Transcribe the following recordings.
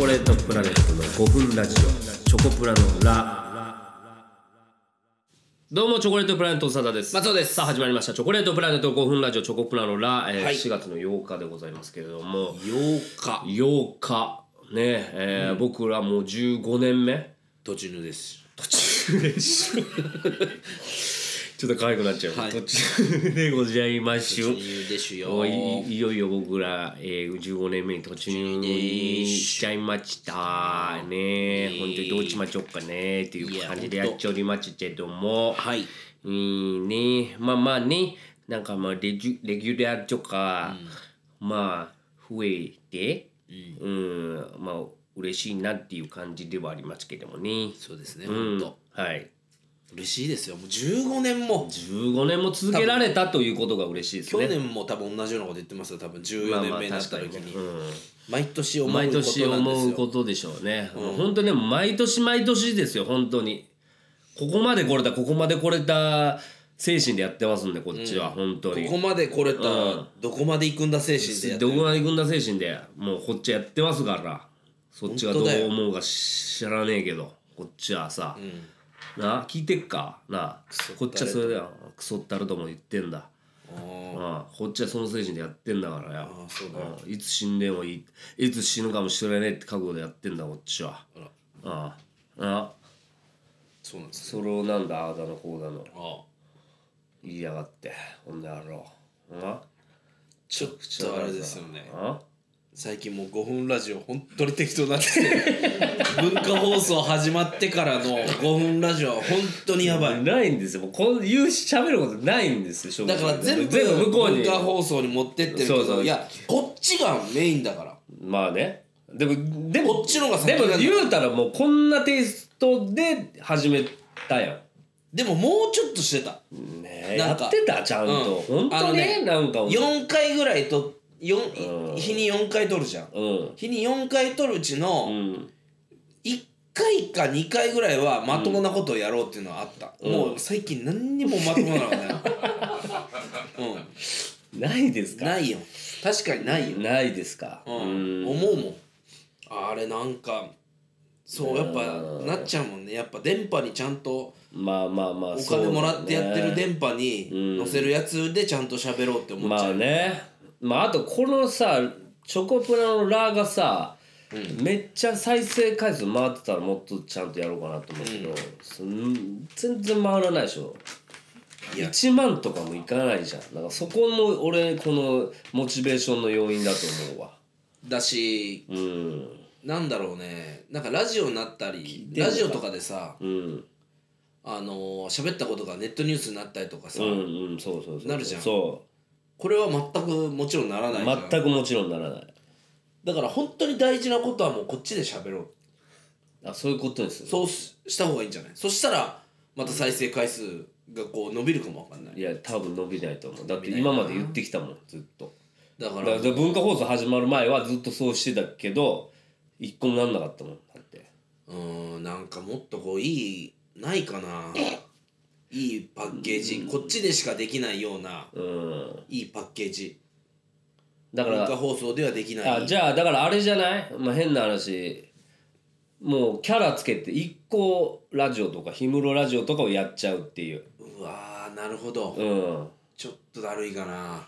コレートプラネットの5分ラジオチョコプラのラ。どうもチョコレートプラネット長田です。松尾です。さあ始まりました。チョコレートプラネット5分ラジオチョコプラのラ、えーはい。4月の8日でございますけれども。8日。8日。ね。えー僕らもう15年目。途中です。途中でしょちょっと可愛くなっちゃう、はい。途中 でございます途中ですよ。おいいよいよ僕ら、えー、15年目に突入しちゃいましたね。本当にどうしましょうかねっていう感じでやっておりますけども。はい。うんね。まあまあね。なんかまあレギュレギュラーとか、まあ増えてうん、まあ嬉しいなっていう感じではありますけどもね。そうですねうん。本当はい嬉しいですよ。もう15年も。15年も続けられたということが嬉しいですね。去年も多分同じようなこと言ってますよ。多分14年目になった時に,、毎年うん、思うこと毎年よ思うことでしょうね、本当にね毎年毎年ですよ。本当に。ここまで来れたここまで来れた精神でやってますんでこっちは、本当に。ここまで来れた、うん。どこまで行くんだ精神でどこまで行くんだ精神で。もうこっちやってますから。そっちがどう思うか知らねえけど。こっちはさ、な聞いてっか？なソこっちはそれだよ。クソったるとも言ってんだ。あー。ああこっちはその精神でやってんだからよ。あそうだいつ死んでもいい。いつ死ぬかもしれねえって覚悟でやってんだこっちは。あら。ああ。ああ。そうなんですそれをなんだ？ああだのこうだの。あ言いやがって。ほんであろう。あちょっとあれですよね。あ最近もう5分ラジオ本当に適当になってて 文化放送始まってからの5分ラジオは本当にやばい。ないんですよ。もうこういうしゃべることないんですよだから全部向こうに。文化放送に持ってってるけどそうそう。いやこっちがメインだから。まあね。でもでもこっちのが先でも言うたらもうこんなテイストで始めたやん。でももうちょっとしてた。ねやってた？ちゃんと、うん、本当に、ね、なんか。4回ぐらい撮って4日に4回取るじゃん、日に4回取るうちの1回か2回ぐらいはまともなことをやろうっていうのはあった、もう最近何にもまともなのね、うん、ないですか？ないよ。確かにないよ。ないですか、うん、思うもん。あれなんかそうやっぱなっちゃうもんね。やっぱ電波にちゃんとまあまあまあお金もらってやってる電波に載せるやつでちゃんと喋ろうって思っちゃう、まあね。まああとこのさチョコプラのラーがさ、めっちゃ再生回数回ってたらもっとちゃんとやろうかなと思うけど、そん全然回らないでしょ。いや。1万とかもいかないじゃん。なんかそこも俺このモチベーションの要因だと思うわ。だしうん。なんだろうね。なんかラジオになったりてるのか？ラジオとかでさうん。あのー喋ったことがネットニュースになったりとかさ、うんうんそうそうそうなるじゃん。そこれは全くもちろんならうないじゃん。全くもちろんならない。だから本当に大事なことはもうこっちで喋ろう。あそういうことですそうしした方がいいんじゃない？そしたらまた再生回数がこう伸びるかもわかんない。いや多分伸びないと思う。だって今まで言ってきたもんずっと。だかだからら文化放送始まる前はずっとそうしてたけど一個もなんなかったもんだって。うーんなんかもっとこういいないかないいパッケージこっちでしかできないようなうん。いいパッケージ。だから文化放送ではできない。あじゃあだからあれじゃない、まあ、変な話。もうキャラつけて一個ラジオとか氷室ラジオとかをやっちゃうっていう。うわーなるほど、うん。ちょっとだるいかな。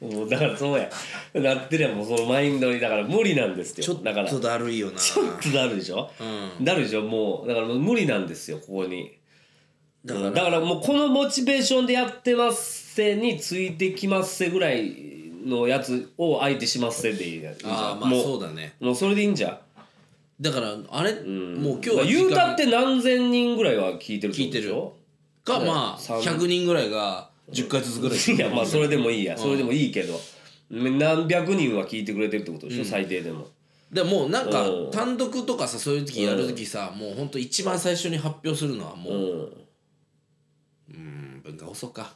もうだからそうや。なってりゃもうそのマインドにだから無理なんですよ。ちょっだからとだるいよな。ちょっとなるでしょ、うん。なるでしょ？もうだからもう無理なんですよここにだからだからもうこのモチベーションでやってますせについてきますせぐらいのやつを相手しますせでいいじゃん。ああまあもそうだね。もうそれでいいんじゃん。だからあれ、もう今日は言うたっ時て何千人ぐらいは聞いてるってことでしょ？間かまあ三100人ぐらいが10回ずつぐらい いやまあそれでもいいや。それでもいいけど。何百人は聞いてくれてるってことでしょ、最低でも。でもうなんかうん。単独とかさそういう時やる時さ、もうほんと一番最初に発表するのはもう、うんうん、文化放送か。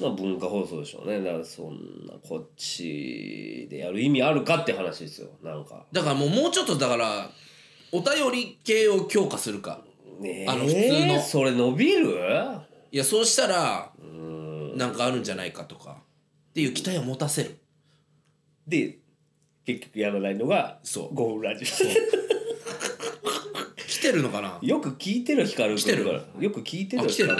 まあ文化放送でしょうね。だからそんなこっちでやる意味あるかって話ですよ。なんか。だからもうもうちょっとだからお便り系を強化するか。ねえあの普通の。それ伸びる？いやそうしたらなんかあるんじゃないかとか。っていう期待を持たせる。で結局やらないのがそう。5分ラジ 来てるのかな？オよく聞いてる光くん来てる？からよく聞いてるあ来てる